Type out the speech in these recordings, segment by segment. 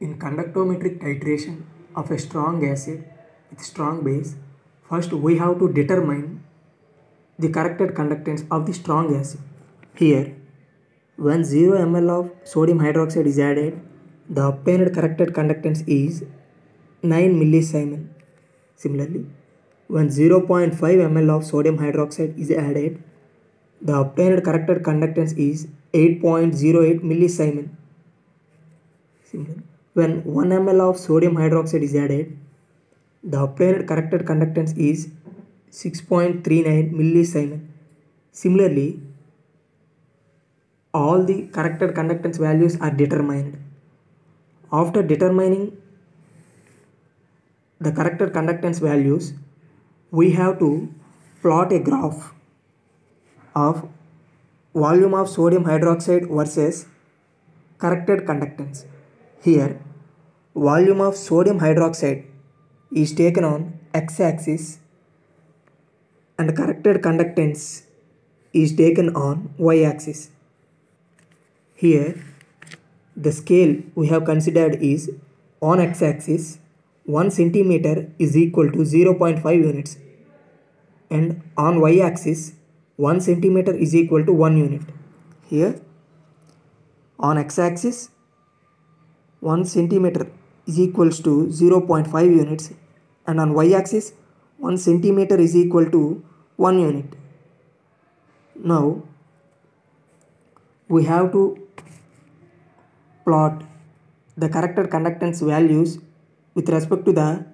In conductometric titration of a strong acid with strong base, first we have to determine the corrected conductance of the strong acid. Here, when 0 ml of sodium hydroxide is added, the obtained corrected conductance is 9 millisiemen. Similarly, when 0.5 ml of sodium hydroxide is added, the obtained corrected conductance is 8.08 millisiemen. Similarly, when 1 ml of sodium hydroxide is added, the obtained corrected conductance is 6.39 millisiemen. Similarly, all the corrected conductance values are determined. After determining the corrected conductance values, we have to plot a graph of volume of sodium hydroxide versus corrected conductance. Here, volume of sodium hydroxide is taken on x-axis and corrected conductance is taken on y-axis. Here, the scale we have considered is on x-axis 1 centimeter is equal to 0.5 units and on y-axis 1 centimeter is equal to 1 unit. Here on x-axis 1 centimeter is equals to 0.5 units and on y-axis 1 centimeter is equal to 1 unit. Now we have to plot the corrected conductance values with respect to the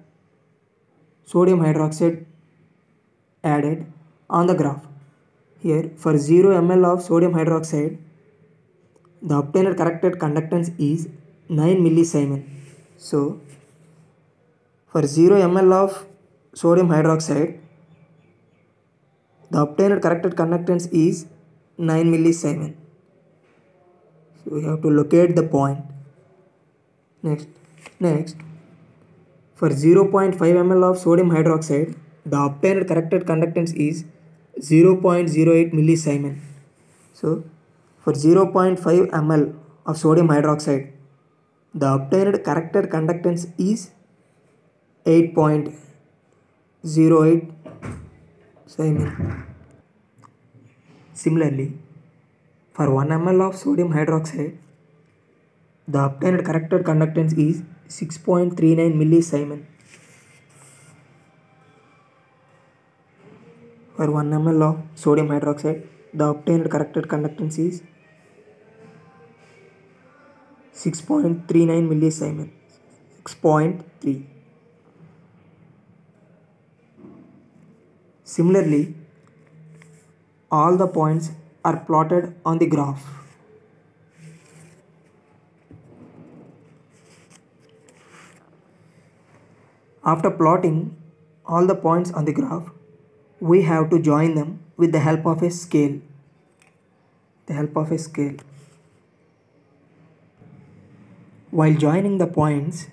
sodium hydroxide added on the graph. Here for 0 ml of sodium hydroxide the obtained corrected conductance is 9 millisiemen. So for 0 ml of sodium hydroxide the obtained corrected conductance is 9 millisiemen. So we have to locate the point. Next, next for 0.5 ml of sodium hydroxide the obtained corrected conductance is 0.08 millisiemen. So for 0.5 ml of sodium hydroxide the obtained corrected conductance is 8.08 siemen. Similarly, for 1 ml of sodium hydroxide, the obtained corrected conductance is 6.39 millisiemen. For 1 ml of sodium hydroxide, the obtained corrected conductance is 6.39 millisiemen. 6.3. Similarly, all the points are plotted on the graph. After plotting all the points on the graph, we have to join them with the help of a scale. The help of a scale. While joining the points,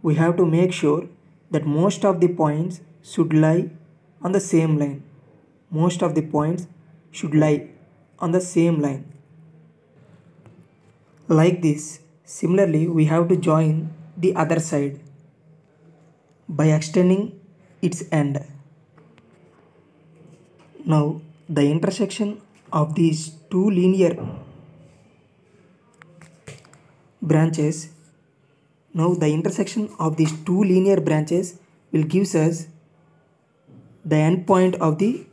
we have to make sure that most of the points should lie on the same line. Most of the points should lie on the same line. Like this, similarly we have to join the other side by extending its end. Now the intersection of these two linear branches now the intersection of these two linear branches will gives us the end point of the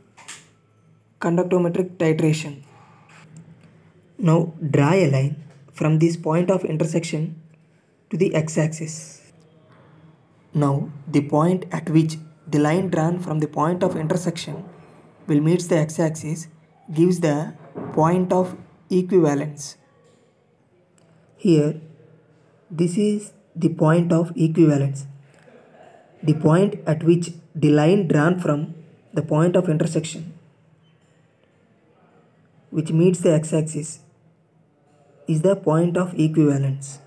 conductometric titration. Now draw a line from this point of intersection to the x-axis. Now the point at which the line drawn from the point of intersection will meet the x-axis gives the point of equivalence. Here this is the point of equivalence. The point at which the line drawn from the point of intersection which meets the x-axis is the point of equivalence.